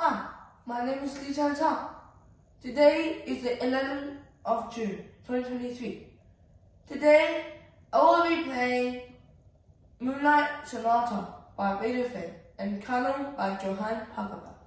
Hi, my name is Liqiang Cao. Today is the 11th of June, 2023. Today, I will be playing Moonlight Sonata by Beethoven and Canon by Johann Pachelbel.